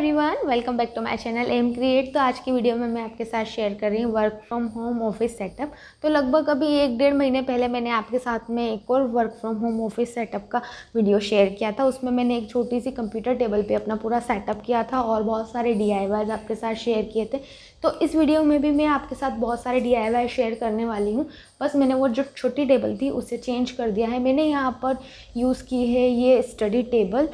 Everyone welcome back to my channel M create तो आज की वीडियो में मैं आपके साथ शेयर कर रही हूँ work from home office setup तो लगभग अभी एक डेढ़ महीने पहले मैंने आपके साथ में एक और work from home office setup का वीडियो शेयर किया था। उसमें मैंने एक छोटी सी कंप्यूटर टेबल पर अपना पूरा सेटअप किया था और बहुत सारे डी आपके साथ शेयर किए थे। तो इस वीडियो में भी मैं आपके साथ बहुत सारे डीआईवाई शेयर करने वाली हूँ। बस मैंने वो जो छोटी टेबल थी, उसे चेंज कर दिया है। मैंने यहाँ पर यूज़ की है ये स्टडी टेबल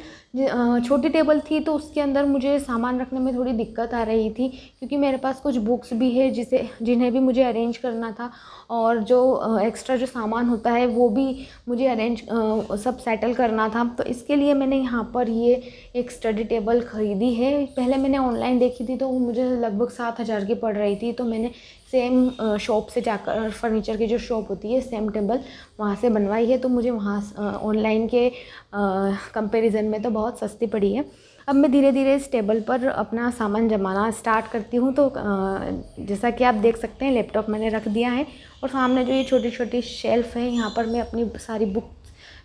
छोटी टेबल थी तो उसके अंदर मुझे सामान रखने में थोड़ी दिक्कत आ रही थी, क्योंकि मेरे पास कुछ बुक्स भी है जिसे, जिन्हें भी मुझे अरेंज करना था और जो एक्स्ट्रा जो सामान होता है वो भी मुझे अरेंज सब सेटल करना था। तो इसके लिए मैंने यहाँ पर ये एक स्टडी टेबल ख़रीदी है। पहले मैंने ऑनलाइन देखी थी तो मुझे लगभग सात हज़ार की पड़ रही थी तो मैंने सेम शॉप से जाकर फर्नीचर की जो शॉप होती है सेम टेबल वहाँ से बनवाई है तो मुझे वहाँ ऑनलाइन के कंपैरिजन में तो बहुत सस्ती पड़ी है। अब मैं धीरे धीरे इस टेबल पर अपना सामान जमाना स्टार्ट करती हूँ तो जैसा कि आप देख सकते हैं लैपटॉप मैंने रख दिया है और सामने जो ये छोटी छोटी शेल्फ़ है, यहाँ पर मैं अपनी सारी बुक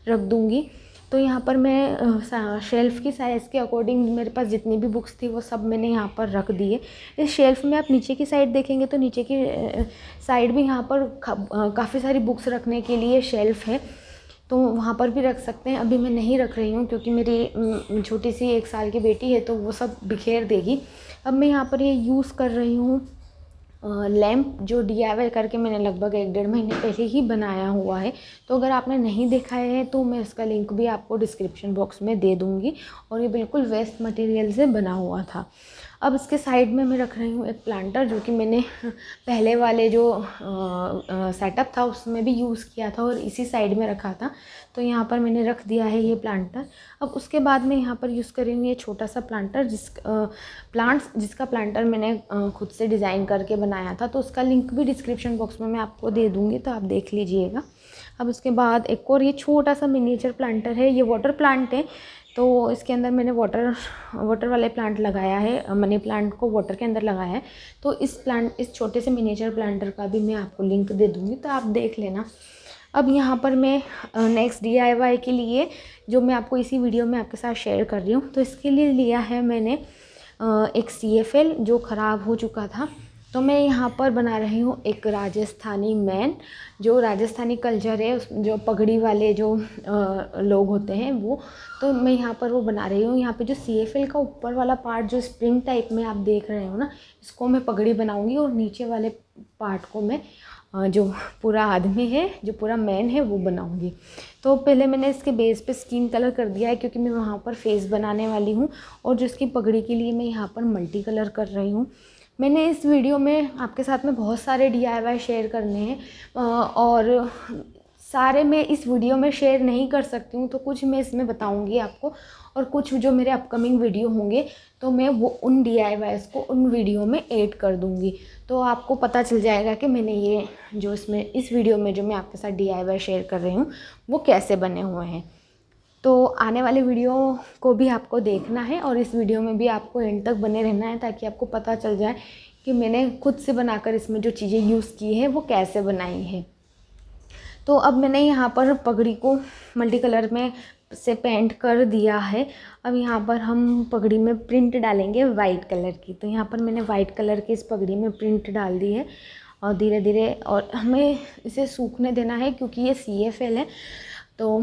रख दूँगी। तो यहाँ पर मैं शेल्फ़ की साइज़ के अकॉर्डिंग मेरे पास जितनी भी बुक्स थी वो सब मैंने यहाँ पर रख दिए। इस शेल्फ़ में आप नीचे की साइड देखेंगे तो नीचे की साइड भी यहाँ पर काफ़ी सारी बुक्स रखने के लिए शेल्फ़ है। तो वहाँ पर भी रख सकते हैं। अभी मैं नहीं रख रही हूँ क्योंकि मेरी छोटी सी एक साल की बेटी है तो वो सब बिखेर देगी। अब मैं यहाँ पर ये यूज़ कर रही हूँ। लैम्प जो डी करके मैंने लगभग एक डेढ़ महीने पहले ही बनाया हुआ है। तो अगर आपने नहीं देखा है तो मैं इसका लिंक भी आपको डिस्क्रिप्शन बॉक्स में दे दूँगी। और ये बिल्कुल वेस्ट मटेरियल से बना हुआ था। अब इसके साइड में मैं रख रही हूँ एक प्लांटर जो कि मैंने पहले वाले जो सेटअप था उसमें भी यूज़ किया था और इसी साइड में रखा था। तो यहाँ पर मैंने रख दिया है ये प्लांटर अब उसके बाद मैं यहाँ पर यूज़ कर रही हूँ ये छोटा सा प्लांटर जिस प्लांट्स जिसका प्लांटर मैंने खुद से डिज़ाइन करके बनाया था। तो उसका लिंक भी डिस्क्रिप्शन बॉक्स में मैं आपको दे दूँगी तो आप देख लीजिएगा। अब उसके बाद एक और ये छोटा सा मिनीचर प्लांटर है। ये वाटर प्लांट है। तो इसके अंदर मैंने वाटर वाटर वाले प्लांट लगाया है। मनी प्लांट को वाटर के अंदर लगाया है। तो इस प्लांट इस छोटे से मिनीचर प्लांटर का भी मैं आपको लिंक दे दूँगी तो आप देख लेना। अब यहाँ पर मैं नेक्स्ट डीआईवाई के लिए जो मैं आपको इसी वीडियो में आपके साथ शेयर कर रही हूँ तो इसके लिए लिया है मैंने एक सीएफएल जो ख़राब हो चुका था। तो मैं यहाँ पर बना रही हूँ एक राजस्थानी मैन जो राजस्थानी कल्चर है उस जो पगड़ी वाले जो आ, लोग होते हैं वो तो मैं यहाँ पर वो बना रही हूँ। यहाँ पे जो सी एफ़ एल का ऊपर वाला पार्ट जो स्प्रिंग टाइप में आप देख रहे हो ना इसको मैं पगड़ी बनाऊँगी और नीचे वाले पार्ट को मैं जो पूरा आदमी है जो पूरा मैन है वो बनाऊँगी। तो पहले मैंने इसके बेस पे स्किन कलर कर दिया है क्योंकि मैं वहाँ पर फेस बनाने वाली हूँ और जो पगड़ी के लिए मैं यहाँ पर मल्टी कलर कर रही हूँ। मैंने इस वीडियो में आपके साथ में बहुत सारे डीआईवाई शेयर करने हैं और सारे मैं इस वीडियो में शेयर नहीं कर सकती हूँ तो कुछ मैं इसमें बताऊँगी आपको, और कुछ जो मेरे अपकमिंग वीडियो होंगे तो मैं वो उन डी को उन वीडियो में ऐड कर दूँगी। तो आपको पता चल जाएगा कि मैंने ये जो इसमें, इस वीडियो में जो मैं आपके साथ डीआईवाई शेयर कर रही हूँ, वो कैसे बने हुए हैं। तो आने वाले वीडियो को भी आपको देखना है और इस वीडियो में भी आपको एंड तक बने रहना है ताकि आपको पता चल जाए कि मैंने खुद से बनाकर इसमें जो चीज़ें यूज़ की है, वो कैसे बनाई है। तो अब मैंने यहाँ पर पगड़ी को मल्टी कलर में से पेंट कर दिया है। अब यहाँ पर हम पगड़ी में प्रिंट डालेंगे वाइट कलर की। तो यहाँ पर मैंने वाइट कलर की इस पगड़ी में प्रिंट डाल दी है और धीरे धीरे और हमें इसे सूखने देना है क्योंकि ये सी एफ़ एल है। तो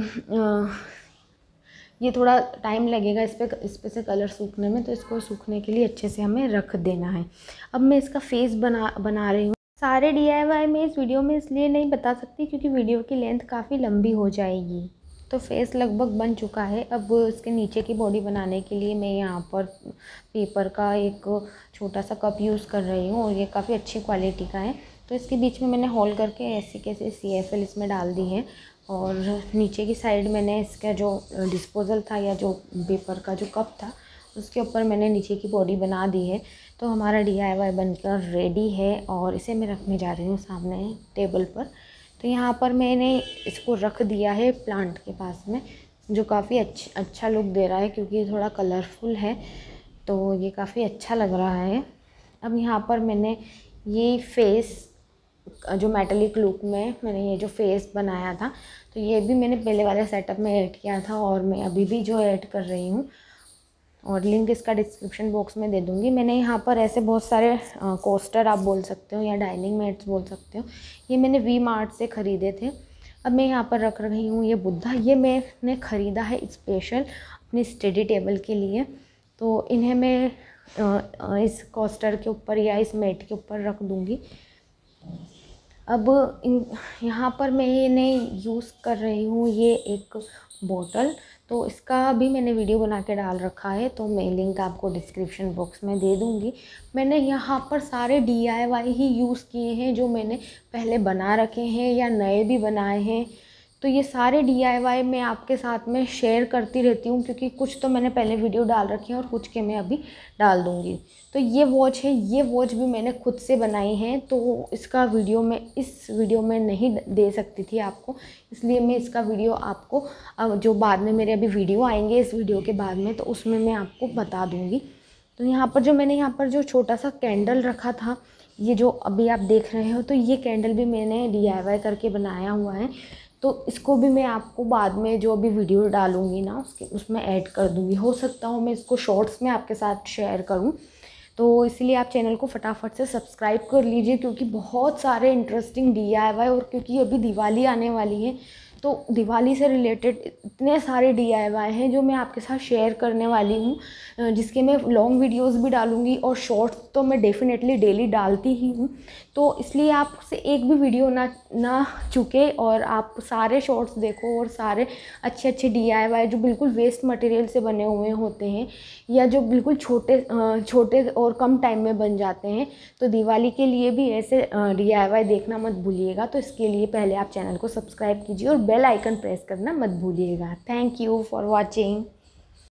ये थोड़ा टाइम लगेगा इस पर इस पर से कलर सूखने में तो इसको सूखने के लिए अच्छे से हमें रख देना है। अब मैं इसका फेस बना बना रही हूँ। सारे डी मैं इस वीडियो में इसलिए नहीं बता सकती क्योंकि वीडियो की लेंथ काफ़ी लंबी हो जाएगी। तो फेस लगभग बन चुका है। अब इसके नीचे की बॉडी बनाने के लिए मैं यहाँ पर पेपर का एक छोटा सा कप यूज़ कर रही हूँ और ये काफ़ी अच्छी क्वालिटी का है। तो इसके बीच में मैंने होल करके ऐसे कैसे सी एफ़ एल इसमें डाल दी है और नीचे की साइड मैंने इसका जो डिस्पोज़ल था या जो पेपर का जो कप था, उसके ऊपर मैंने नीचे की बॉडी बना दी है। तो हमारा डी आई वाई बनकर रेडी है और इसे मैं रखने जा रही हूँ सामने टेबल पर। तो यहाँ पर मैंने इसको रख दिया है प्लांट के पास में, जो काफ़ी अच्छा अच्छा लुक दे रहा है क्योंकि थोड़ा कलरफुल है तो ये काफ़ी अच्छा लग रहा है। अब यहाँ पर मैंने ये फेस जो मेटलिक लुक में मैंने ये जो फेस बनाया था तो ये भी मैंने पहले वाले सेटअप में ऐड किया था और मैं अभी भी जो ऐड कर रही हूँ, और लिंक इसका डिस्क्रिप्शन बॉक्स में दे दूँगी। मैंने यहाँ पर ऐसे बहुत सारे कोस्टर आप बोल सकते हो या डाइनिंग मेट्स बोल सकते हो, ये मैंने वी मार्ट से ख़रीदे थे। अब मैं यहाँ पर रख रही हूँ ये बुद्धा ये मैंने ख़रीदा है स्पेशल अपनी स्टडी टेबल के लिए तो इन्हें मैं इस कोस्टर के ऊपर या इस मेट के ऊपर रख दूँगी। अब इन, यहाँ पर मैं यूज़ कर रही हूँ, ये एक बोतल तो इसका भी मैंने वीडियो बना के डाल रखा है तो मैं लिंक आपको डिस्क्रिप्शन बॉक्स में दे दूँगी। मैंने यहाँ पर सारे डीआईवाई ही यूज़ किए हैं, जो मैंने पहले बना रखे हैं या नए भी बनाए हैं। तो ये सारे डीआईवाई मैं आपके साथ में शेयर करती रहती हूँ, क्योंकि कुछ तो मैंने पहले वीडियो डाल रखे हैं और कुछ के मैं अभी डाल दूँगी। तो ये वॉच है, ये वॉच भी मैंने खुद से बनाई है तो इसका वीडियो मैं, इस वीडियो में नहीं दे सकती थी आपको। इसलिए मैं इसका वीडियो आपको जो बाद में मेरे अभी वीडियो आएँगे, इस वीडियो के बाद में तो उसमें मैं आपको बता दूँगी। तो यहाँ पर जो मैंने, यहाँ पर जो छोटा सा कैंडल रखा था, ये जो अभी आप देख रहे हो तो ये कैंडल भी मैंने डीआईवाई करके बनाया हुआ है। तो इसको भी मैं आपको बाद में जो अभी वीडियो डालूँगी ना, उसके, उसमें ऐड कर दूँगी। हो सकता हो मैं इसको शॉर्ट्स में आपके साथ शेयर करूँ। तो इसलिए आप चैनल को फटाफट से सब्सक्राइब कर लीजिए, क्योंकि बहुत सारे इंटरेस्टिंग डी और क्योंकि अभी दिवाली आने वाली है तो दिवाली से रिलेटेड इतने सारे डीआईवाई हैं जो मैं आपके साथ शेयर करने वाली हूँ जिसके मैं लॉन्ग वीडियोस भी डालूँगी और शॉर्ट्स तो मैं डेफ़िनेटली डेली डालती ही हूँ। तो इसलिए आपसे एक भी वीडियो ना ना चुके और आप सारे शॉर्ट्स देखो और सारे अच्छे अच्छे डी जो बिल्कुल वेस्ट मटेरियल से बने हुए होते हैं या जो बिल्कुल छोटे छोटे और कम टाइम में बन जाते हैं तो दिवाली के लिए भी ऐसे डीआईवाई देखना मत भूलिएगा। तो इसके लिए पहले आप चैनल को सब्सक्राइब कीजिए और बेल आइकन प्रेस करना मत भूलिएगा। Thank you for watching